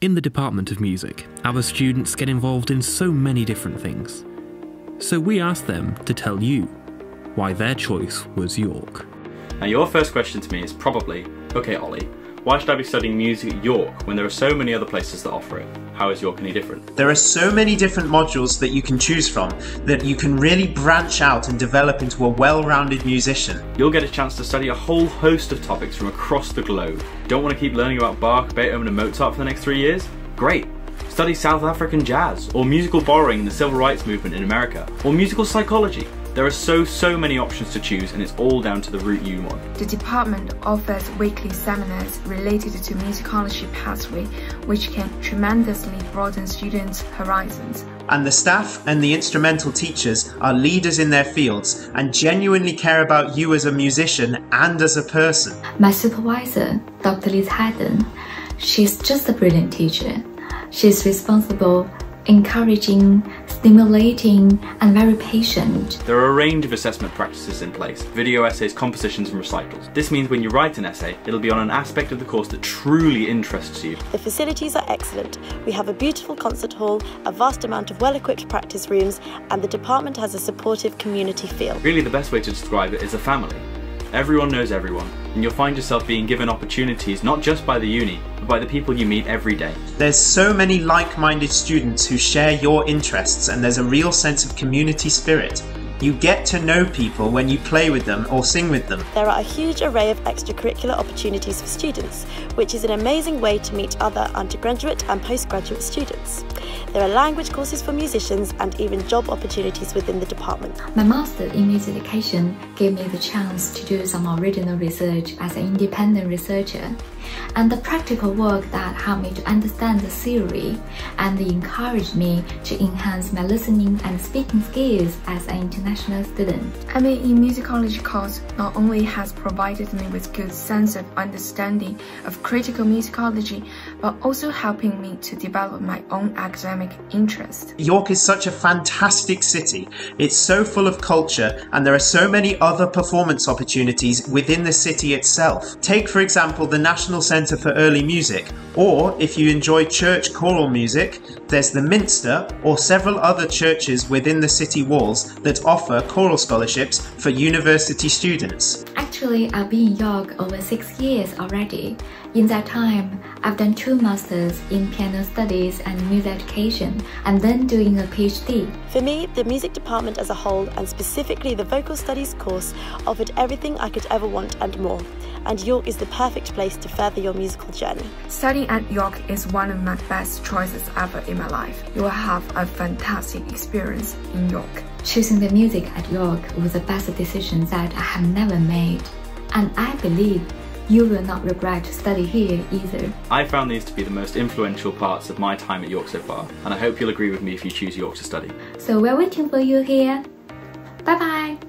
In the Department of Music, our students get involved in so many different things. So we asked them to tell you why their choice was York. Now your first question to me is probably, okay Ollie, why should I be studying music at York when there are so many other places that offer it? How is York any different? There are so many different modules that you can choose from that you can really branch out and develop into a well-rounded musician. You'll get a chance to study a whole host of topics from across the globe. Don't want to keep learning about Bach, Beethoven and Mozart for the next three years? Great! Study South African jazz, or musical borrowing in the civil rights movement in America, or musical psychology. There are so, so many options to choose and it's all down to the route you want. The department offers weekly seminars related to musicology pathway, which can tremendously broaden students' horizons. And the staff and the instrumental teachers are leaders in their fields and genuinely care about you as a musician and as a person. My supervisor, Dr. Liz Haddon, she's just a brilliant teacher. She's responsible encouraging, stimulating, and very patient. There are a range of assessment practices in place video essays, compositions, and recitals. This means when you write an essay, it'll be on an aspect of the course that truly interests you. The facilities are excellent. We have a beautiful concert hall, a vast amount of well equipped practice rooms, and the department has a supportive community feel. Really, the best way to describe it is a family. Everyone knows everyone, and you'll find yourself being given opportunities not just by the uni, but by the people you meet every day. There's so many like-minded students who share your interests and there's a real sense of community spirit. You get to know people when you play with them or sing with them. There are a huge array of extracurricular opportunities for students, which is an amazing way to meet other undergraduate and postgraduate students. There are language courses for musicians and even job opportunities within the department. My master in music education gave me the chance to do some original research as an independent researcher and the practical work that helped me to understand the theory and encouraged me to enhance my listening and speaking skills as an international student. MA in musicology course not only has provided me with good sense of understanding of critical musicology, but also helping me to develop my own academic interest. York is such a fantastic city. It's so full of culture and there are so many other performance opportunities within the city itself. Take for example the National Centre for Early Music, or if you enjoy church choral music, there's the Minster or several other churches within the city walls that offer choral scholarships for university students. Actually, I've been in York over six years already. In that time, I've done two masters in piano studies and music education, and then doing a PhD. For me, the music department as a whole, and specifically the vocal studies course, offered everything I could ever want and more. And York is the perfect place to further your musical journey. Studying at York is one of my best choices ever in my life. You will have a fantastic experience in York. Choosing the music at York was the best decision that I have never made. And I believe you will not regret to study here either. I found these to be the most influential parts of my time at York so far, and I hope you'll agree with me if you choose York to study. So we're waiting for you here. Bye bye!